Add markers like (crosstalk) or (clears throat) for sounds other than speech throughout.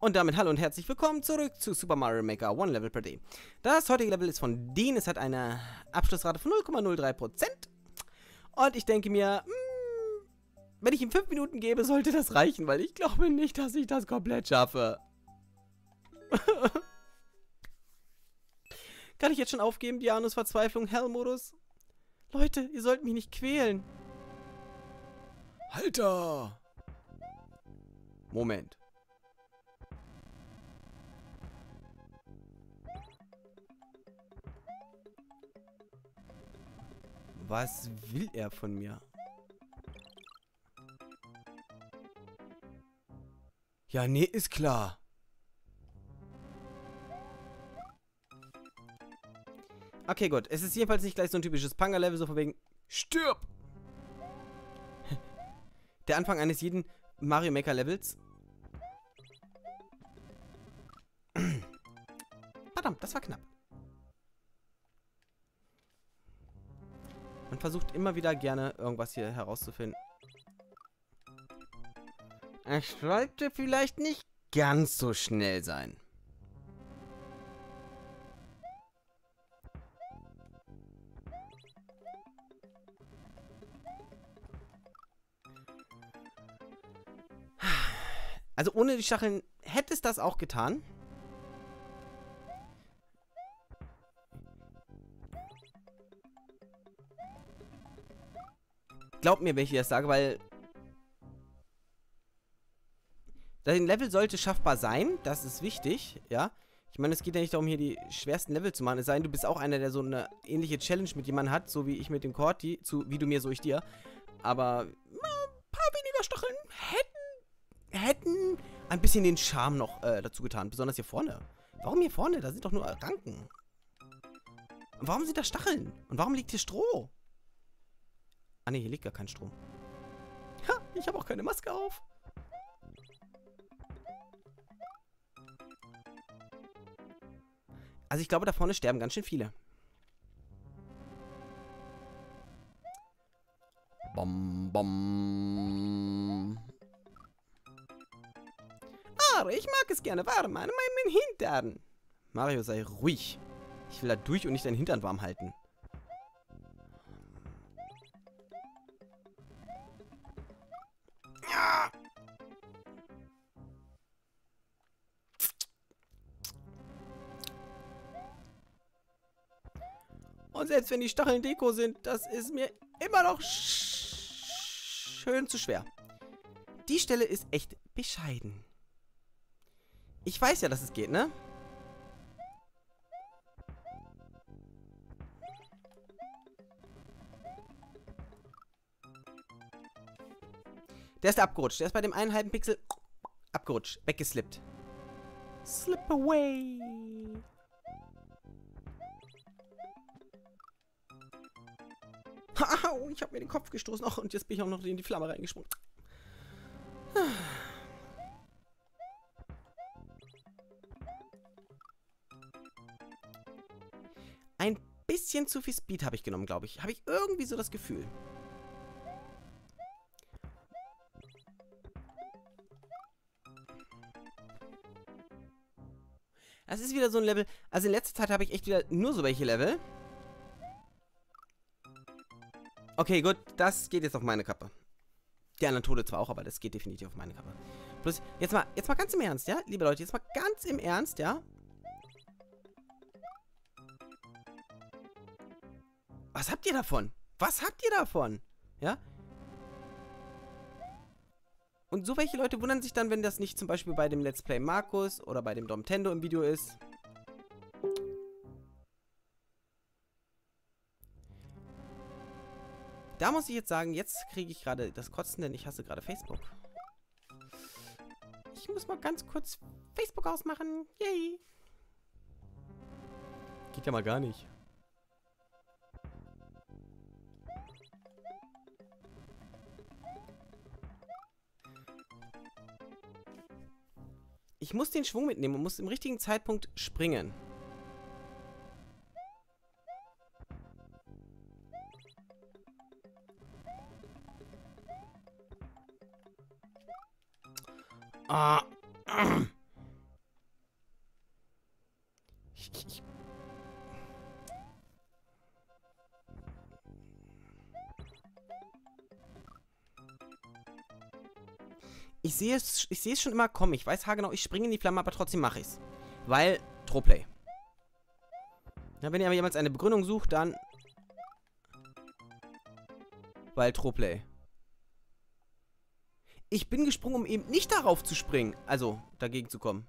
Und damit hallo und herzlich willkommen zurück zu Super Mario Maker One Level per Day. Das heutige Level ist von Dean, es hat eine Abschlussrate von 0,03%. Und ich denke mir, mh, hm, wenn ich ihm 5 Minuten gebe, sollte das reichen, weil ich glaube nicht, dass ich das komplett schaffe. (laughs) Kann ich jetzt schon aufgeben, Dianos Verzweiflung, Hell-Modus? Leute, ihr sollt mich nicht quälen. Halter! Moment. Was will er von mir? Ja, nee, ist klar. Okay, gut. Es ist jedenfalls nicht gleich so ein typisches Panga-Level, so von wegen Stirb! (laughs) Der Anfang eines jeden Mario Maker Levels. (clears throat) Verdammt, das war knapp. Man versucht immer wieder gerne irgendwas hier herauszufinden. Ich sollte vielleicht nicht ganz so schnell sein. Also ohne die Stacheln hätte es das auch getan. Glaubt mir, wenn ich das sage, weil... Das Level sollte schaffbar sein. Das ist wichtig, ja. Ich meine, es geht ja nicht darum, hier die schwersten Level zu machen. Es sei denn, du bist auch einer, der so eine ähnliche Challenge mit jemandem hat, so wie ich mit dem Corti, zu, wie du mir, so ich dir. Aber ein paar weniger Stacheln hätten, hätten ein bisschen den Charme noch äh, dazu getan. Besonders hier vorne. Warum hier vorne? Da sind doch nur Ranken. Warum sind da Stacheln? Und warum liegt hier Stroh? Ah ne, hier liegt gar kein Strom. Ha, ich habe auch keine Maske auf. Also ich glaube, da vorne sterben ganz schön viele. Bom, bom. Ah, ich mag es gerne warm an meinem Hintern. Mario, sei ruhig. Ich will da durch und nicht deinen Hintern warm halten. Und selbst wenn die Stacheln Deko sind, das ist mir immer noch schön zu schwer. Die Stelle ist echt bescheiden. Ich weiß ja, dass es geht, ne? Der ist abgerutscht. Der ist bei dem einen halben Pixel abgerutscht. Weggeslippt. Slip away. Au, ich habe mir den Kopf gestoßen. Och, und jetzt bin ich auch noch in die Flamme reingesprungen. Ein bisschen zu viel Speed habe ich genommen, glaube ich. Habe ich irgendwie so das Gefühl. Das ist wieder so ein Level. Also in letzter Zeit habe ich echt wieder nur so welche Level. Okay, gut, das geht jetzt auf meine Kappe. Die anderen Tode zwar auch, aber das geht definitiv auf meine Kappe. Plus, jetzt mal, jetzt mal ganz im Ernst, ja? Liebe Leute, jetzt mal ganz im Ernst, ja? Was habt ihr davon? Was habt ihr davon? Ja? Und so welche Leute wundern sich dann, wenn das nicht zum Beispiel bei dem Let's Play Markus oder bei dem Domtendo im Video ist. Da muss ich jetzt sagen, jetzt kriege ich gerade das Kotzen, denn ich hasse gerade Facebook. Ich muss mal ganz kurz Facebook ausmachen. Yay. Geht ja mal gar nicht. Ich muss den Schwung mitnehmen und muss im richtigen Zeitpunkt springen. Sehe es, ich sehe es schon immer kommen. Ich weiß haargenau, ich springe in die Flamme, aber trotzdem mache ich es. Weil, Troplay. Ja, wenn ihr aber jemals eine Begründung sucht, dann... Weil Troplay. Ich bin gesprungen, um eben nicht darauf zu springen. Also, dagegen zu kommen.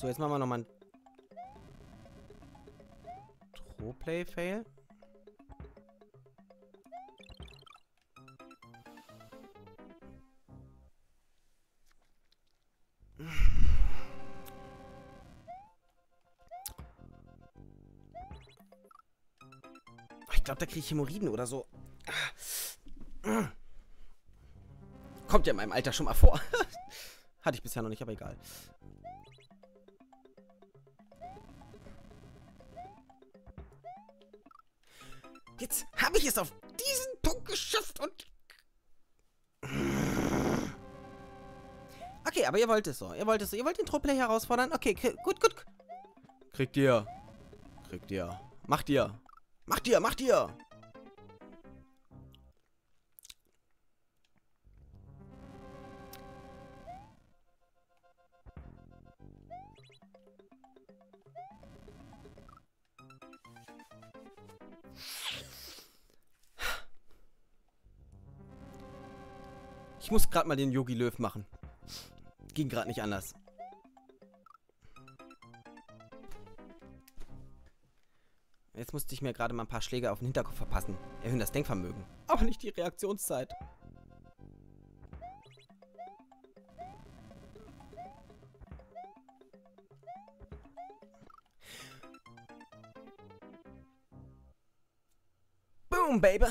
So, jetzt machen wir nochmal ein Troplay-Fail. Ich glaube, da kriege ich Hämorrhoiden oder so. Kommt ja in meinem Alter schon mal vor. (laughs) Hatte ich bisher noch nicht, aber egal. Jetzt habe ich es auf diesen Punkt geschafft und... Okay, aber ihr wollt es so. Ihr wollt es so. Ihr wollt den Troplay herausfordern? Okay, gut, gut. Kriegt ihr. Kriegt ihr. Macht ihr. Macht ihr, macht ihr. Ich muss gerade mal den Yogi Löw machen. Ging gerade nicht anders. Jetzt musste ich mir gerade mal ein paar Schläge auf den Hinterkopf verpassen. Erhöhen das Denkvermögen. Aber nicht die Reaktionszeit. Boom, Baby.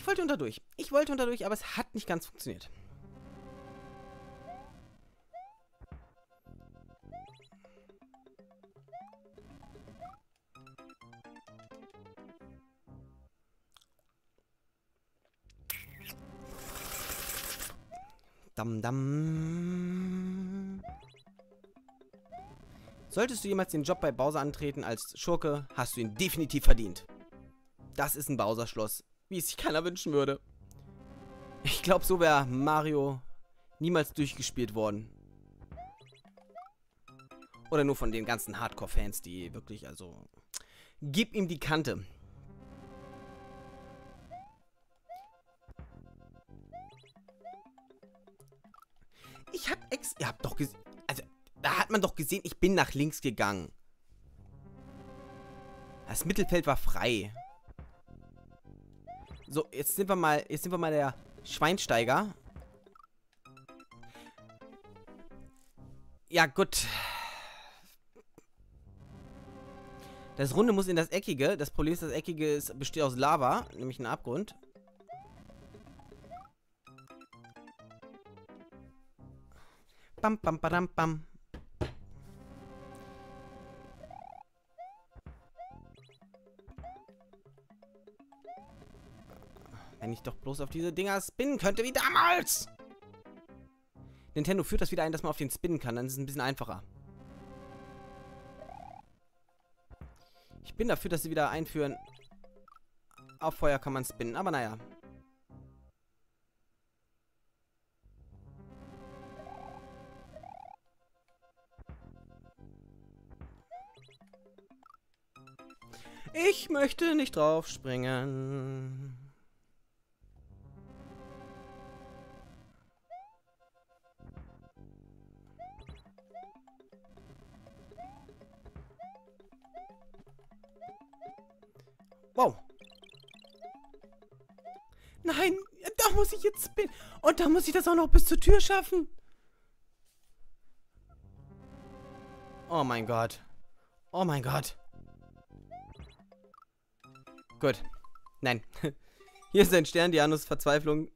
Ich wollte unter durch. Ich wollte unter durch, aber es hat nicht ganz funktioniert. Dam, dam. Solltest du jemals den Job bei Bowser antreten als Schurke, hast du ihn definitiv verdient. Das ist ein Bowser-Schloss wie es sich keiner wünschen würde. Ich glaube, so wäre Mario niemals durchgespielt worden. Oder nur von den ganzen Hardcore-Fans, die wirklich, also... Gib ihm die Kante. Ich hab ex... Ihr habt doch gesehen... Also, da hat man doch gesehen, ich bin nach links gegangen. Das Mittelfeld war frei. So, jetzt sind wir mal, jetzt sind wir mal der Schweinsteiger. Ja, gut. Das Runde muss in das Eckige. Das Problem ist, das Eckige ist, besteht aus Lava, nämlich ein Abgrund. Bam, bam, badam, bam. Wenn ich doch bloß auf diese Dinger spinnen könnte wie damals. Nintendo führt das wieder ein, dass man auf den spinnen kann. Dann ist es ein bisschen einfacher. Ich bin dafür, dass sie wieder einführen. Auf Feuer kann man spinnen, aber naja. Ich möchte nicht draufspringen. Wow. Nein, da muss ich jetzt spinnen. Und da muss ich das auch noch bis zur Tür schaffen. Oh mein Gott. Oh mein Gott. Gut. Nein. (laughs) Hier ist ein Stern, Dianus Verzweiflung.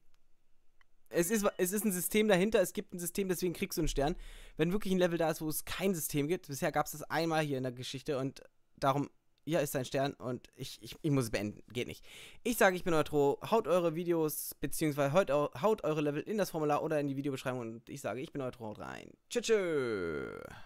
Es ist, es ist ein System dahinter, es gibt ein System, deswegen kriegst du einen Stern. Wenn wirklich ein Level da ist, wo es kein System gibt, bisher gab es das einmal hier in der Geschichte und darum, hier ist ein Stern und ich, ich, ich muss es beenden. Geht nicht. Ich sage, ich bin Neutro. Haut eure Videos, beziehungsweise haut, haut eure Level in das Formular oder in die Videobeschreibung und ich sage, ich bin Neutro. Haut rein. Tschüss. tschüss.